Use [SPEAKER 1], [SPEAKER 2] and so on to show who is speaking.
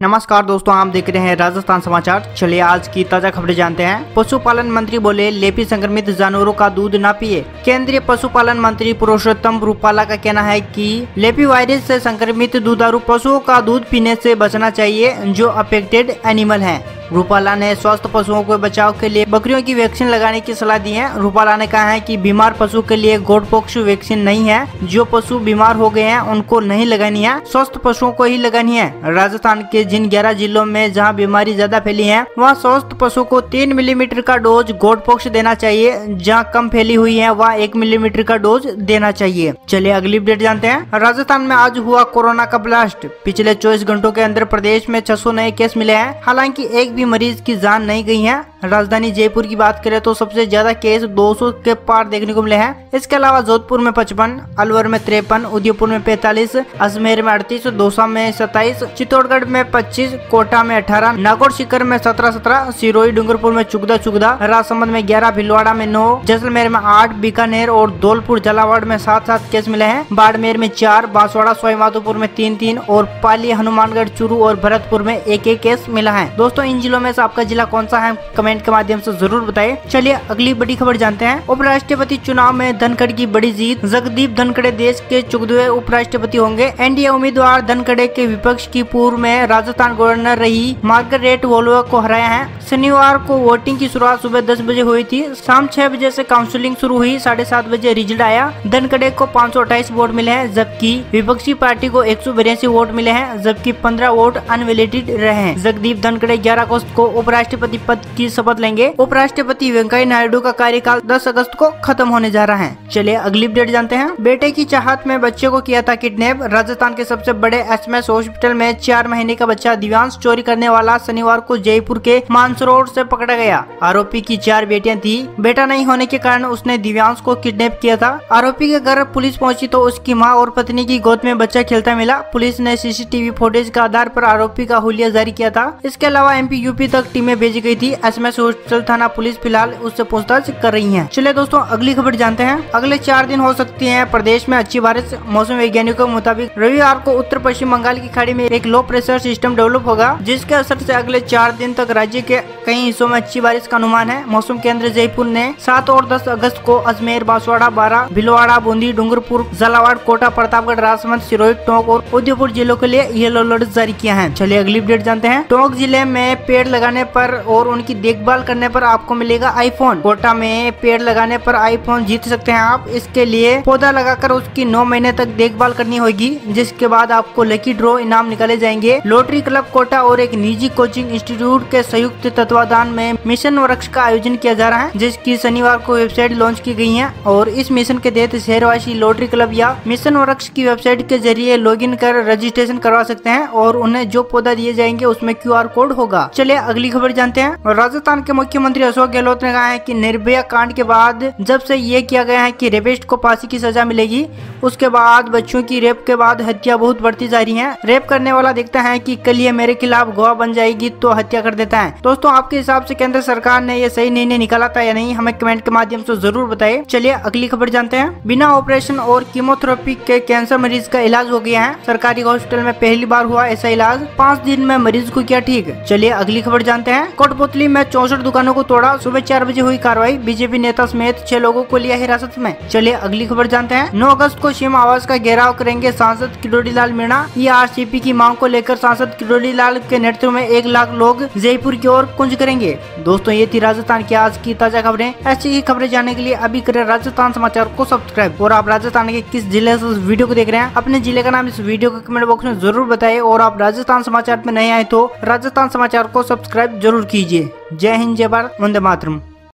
[SPEAKER 1] नमस्कार दोस्तों, आप देख रहे हैं राजस्थान समाचार। चलिए, आज की ताज़ा खबरें जानते हैं। पशुपालन मंत्री बोले, लेपी संक्रमित जानवरों का दूध ना पिए। केंद्रीय पशुपालन मंत्री पुरुषोत्तम रूपाला का कहना है कि लेपी वायरस से संक्रमित दुधारू पशुओं का दूध पीने से बचना चाहिए, जो अफेक्टेड एनिमल हैं। रूपाला ने स्वस्थ पशुओं के बचाव के लिए बकरियों की वैक्सीन लगाने की सलाह दी है। रूपाला ने कहा है कि बीमार पशु के लिए गोडपोक्स वैक्सीन नहीं है। जो पशु बीमार हो गए हैं, उनको नहीं लगानी है। स्वस्थ पशुओं को ही लगानी है। राजस्थान के जिन 11 जिलों में जहाँ बीमारी ज़्यादा फैली है, वहाँ स्वस्थ पशु को तीन मिलीमीटर का डोज गोडपोक्स देना चाहिए। जहाँ कम फैली हुई है, वहाँ एक मिलीमीटर का डोज देना चाहिए। चलिए अगली अपडेट जानते हैं। राजस्थान में आज हुआ कोरोना का ब्लास्ट। पिछले चौबीस घंटों के अंदर प्रदेश में छह सौ नए केस मिले हैं। हालाँकि एक भी मरीज़ की जान नहीं गई है। राजधानी जयपुर की बात करें तो सबसे ज़्यादा केस 200 के पार देखने को मिले हैं। इसके अलावा जोधपुर में पचपन अलवर में तिरपन उदयपुर में 45, अजमेर में अड़तीस दौसा में 27, चित्तौड़गढ़ में 25, कोटा में 18, नागौर शिकर में 17 17, सिरोही डूंगरपुर में चुगदा चुगदा राजसमंद में ग्यारह भिलवाड़ा में नौ जैसलमेर में आठ बीकानेर और धौलपुर झालावाड़ में सात सात केस मिले हैं। बाड़मेर में चार बांसवाड़ा सवाईमाधोपुर में तीन तीन और पाली हनुमानगढ़ चूरू और भरतपुर में एक एक केस मिला है। दोस्तों इन जिलों में से आपका जिला कौन सा है कमेंट के माध्यम से ज़रूर बताएँ। चलिए, अगली बड़ी खबर जानते हैं। उपराष्ट्रपति चुनाव में धनखड़ की बड़ी जीत। जगदीप धनखड़े देश के चुगदुए उपराष्ट्रपति होंगे। एनडीए उम्मीदवार धनखड़े के विपक्ष की पूर्व में राजस्थान गवर्नर रही। मार्गरेट वोल्वो को हराया है। शनिवार को वोटिंग की शुरुआत सुबह दस बजे हुई थी। शाम छह बजे से काउंसलिंग शुरू हुई। साढ़े सात बजे रिज़ल्ट आया। धनखड़े को पाँच सौ अट्ठाईस वोट मिले हैं, जबकि विपक्षी पार्टी को एक सौ बयासी वोट मिले हैं, जबकि पंद्रह वोट अनवेलिटेड रहे जगदीप धनखड़े ग्यारह अगस्त को उपराष्ट्रपति पद की शपथ लेंगे। उपराष्ट्रपति वेंकैया नायडू का कार्यकाल 10 अगस्त को खत्म होने जा रहा है। चलिए अगली अपडेट जानते हैं। बेटे की चाहत में बच्चे को किया था किडनैप। राजस्थान के सबसे बड़े एसएमएस हॉस्पिटल में चार महीने का बच्चा दिव्यांश चोरी करने वाला शनिवार को जयपुर के मानसरोड से पकड़ा गया। आरोपी की चार बेटियाँ थी। बेटा नहीं होने के कारण उसने दिव्यांश को किडनैप किया था। आरोपी के घर पुलिस पहुँची तो उसकी माँ और पत्नी की गोद में बच्चा खेलता मिला। पुलिस ने सीसीटीवी फुटेज का आधार पर आरोपी का हुलिया जारी किया था। इसके अलावा एमपी यूपी तक टीमें भेजी गई थी। एसएमएस हॉस्पिटल थाना पुलिस फ़िलहाल उससे पूछताछ कर रही है। चले दोस्तों, अगली खबर जानते हैं। अगले चार दिन हो सकती है। प्रदेश में अच्छी बारिश, मौसम वैज्ञानिकों के मुताबिक रविवार को उत्तर पश्चिम बंगाल की खाड़ी में एक लो प्रेशर सिस्टम डेवलप होगा, जिसके असर ऐसी अगले चार दिन तक राज्य के कई हिस्सों में अच्छी बारिश का अनुमान है। मौसम केंद्र जयपुर ने सात और दस अगस्त को अजमेर, बांसवाड़ा बारह भिलवाड़ा, बूंदी, डूंगरपुर, झालावाड़, कोटा, प्रतापगढ़, राजसमंद, सिरोही, टोंक और उदयपुर जिलों के लिए येलो अलर्ट जारी किया है। चलिए अगली अपडेट जानते हैं। टोंक ज़िले में पेड़ लगाने पर और उनकी देखभाल करने पर आपको मिलेगा आईफोन कोटा में पेड़ लगाने पर आईफोन जीत सकते हैं आप। इसके लिए पौधा लगाकर उसकी नौ महीने तक देखभाल करनी होगी, जिसके बाद आपको लकी ड्रॉ इनाम निकाले जाएँगे। लोटरी क्लब कोटा और एक निजी कोचिंग इंस्टीट्यूट के संयुक्त तत्वाधान में मिशन वृक्ष का आयोजन किया जा रहा है, जिसकी शनिवार को वेबसाइट लॉन्च की गई है और इस मिशन के तहत शहरवासी लोटरी क्लब या मिशन वृक्ष की वेबसाइट के ज़रिए लॉग कर रजिस्ट्रेशन करवा सकते हैं और उन्हें जो पौधा दिए जाएँगे उसमें क्यूआर कोड होगा। चलिए अगली खबर जानते हैं। राजस्थान के मुख्यमंत्री अशोक गहलोत ने कहा है की निर्भया कांड के बाद जब से ये किया गया है की रेपिस्ट को फांसी की सजा मिलेगी, उसके बाद बच्चों की रेप के बाद हत्या बहुत बढ़ती जा रही है। रेप करने वाला देखता है कि कल ये मेरे खिलाफ गवाह बन जाएगी तो हत्या कर देता है। दोस्तों आपके हिसाब से केंद्र सरकार ने ये सही निर्णय निकाला था या नहीं, हमें कमेंट के माध्यम से ज़रूर बताए। चलिए, अगली खबर जानते हैं। बिना ऑपरेशन और कीमोथेरेपी के कैंसर मरीज़ का इलाज हो गया है। सरकारी हॉस्पिटल में पहली बार हुआ ऐसा इलाज। पाँच दिन में मरीज़ को किया ठीक। चलिए, अगली खबर जानते हैं। कोटपुतली में चौसठ दुकानों को तोड़ा। सुबह चार बजे हुई कार्रवाई। बीजेपी नेता समेत छह लोगों को लिया हिरासत में। चलिए, अगली खबर जानते हैं। नौ अगस्त को सीएम आवास का घेराव करेंगे सांसद किरोड़ी लाल मीणा आरसीपी की मांग को लेकर सांसद किरोड़ी लाल के नेतृत्व में एक लाख लोग जयपुर की ओर कुंज करेंगे। दोस्तों, ये थी राजस्थान की आज की ताज़ा खबरें। ऐसी ही खबरें जानने के लिए अभी करें राजस्थान समाचार को सब्सक्राइब। और आप राजस्थान के किस ज़िले से वीडियो को देख रहे हैं, अपने ज़िले का नाम इस वीडियो के कमेंट बॉक्स में ज़रूर बताए। और आप राजस्थान समाचार में नए आए तो राजस्थान समाचार को सब्सक्राइब ज़रूर कीजिए। जय हिंद, जय भारत, वंदे मातरम।